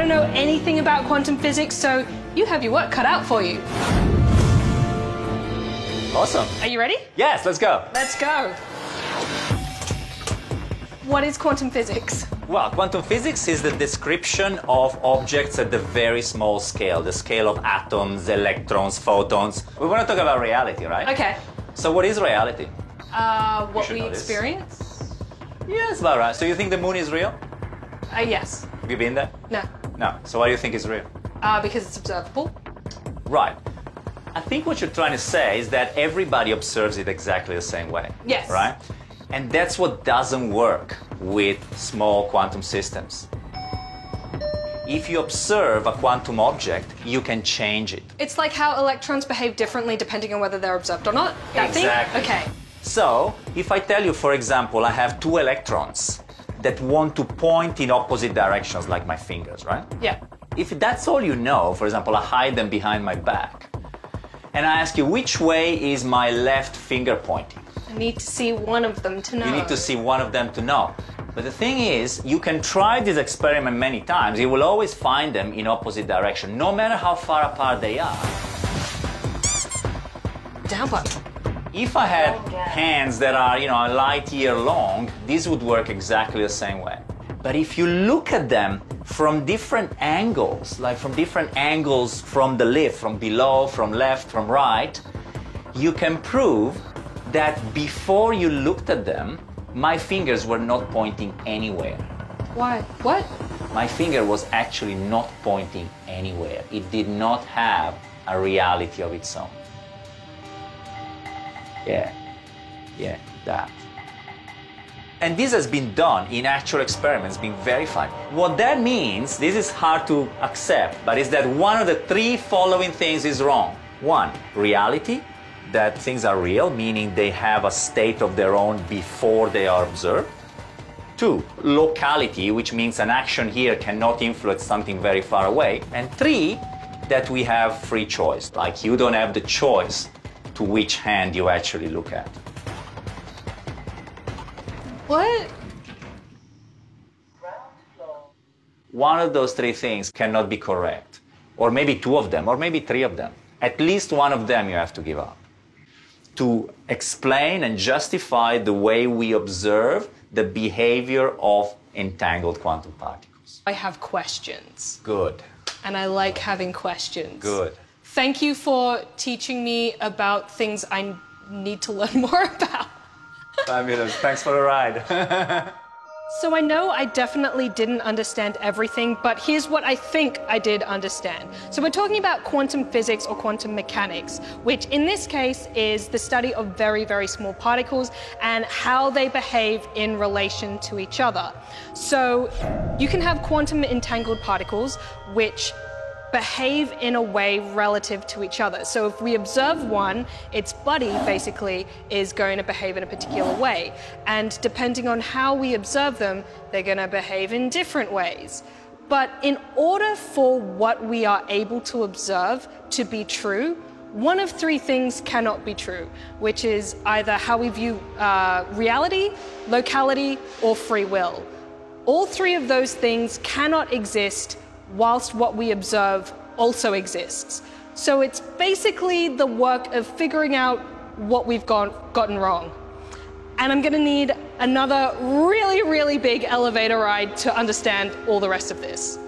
don't know anything about quantum physics, so you have your work cut out for you. Awesome. Are you ready? Yes, let's go. Let's go. What is quantum physics? Well, quantum physics is the description of objects at the very small scale, the scale of atoms, electrons, photons. We want to talk about reality, right? Okay. So, what is reality? Uh, what we experience? Yes, about right. So, you think the moon is real? Uh, yes. Have you been there? No. No. So, why do you think it's real? Uh, because it's observable. Right. I think what you're trying to say is that everybody observes it exactly the same way. Yes. Right? And that's what doesn't work with small quantum systems. If you observe a quantum object, you can change it. It's like how electrons behave differently depending on whether they're observed or not. That Exactly. thing? Okay. So, if I tell you, for example, I have two electrons that want to point in opposite directions, like my fingers, right? Yeah. If that's all you know, for example, I hide them behind my back, and I ask you, which way is my left finger pointing? I need to see one of them to know. You need to see one of them to know. But the thing is, you can try this experiment many times. You will always find them in opposite direction, no matter how far apart they are. Down button. If I had oh, hands that are, you know, a light year long, this would work exactly the same way. But if you look at them from different angles, like from different angles from the lift, from below, from left, from right, you can prove that before you looked at them, my fingers were not pointing anywhere. Why? What? My finger was actually not pointing anywhere. It did not have a reality of its own. Yeah, yeah, that. And this has been done in actual experiments, been verified. What that means, this is hard to accept, but is that one of the three following things is wrong. One, reality, that things are real, meaning they have a state of their own before they are observed. Two, locality, which means an action here cannot influence something very far away. And three, that we have free choice, like you don't have the choice to which hand you actually look at. What? One of those three things cannot be correct, or maybe two of them, or maybe three of them. At least one of them you have to give up. To explain and justify the way we observe the behavior of entangled quantum particles. I have questions, Good, and I like having questions. good. Thank you for teaching me about things I need to learn more about. Fabulous. Thanks for the ride. So I know I definitely didn't understand everything, but here's what I think I did understand. So we're talking about quantum physics or quantum mechanics, which in this case is the study of very, very small particles and how they behave in relation to each other. So you can have quantum entangled particles which behave in a way relative to each other. So if we observe one, its buddy basically is going to behave in a particular way. And depending on how we observe them, they're going to behave in different ways. But in order for what we are able to observe to be true, one of three things cannot be true, which is either how we view uh, reality, locality, or free will. All three of those things cannot exist whilst what we observe also exists. So it's basically the work of figuring out what we've gone, gotten wrong. And I'm gonna need another really, really big elevator ride to understand all the rest of this.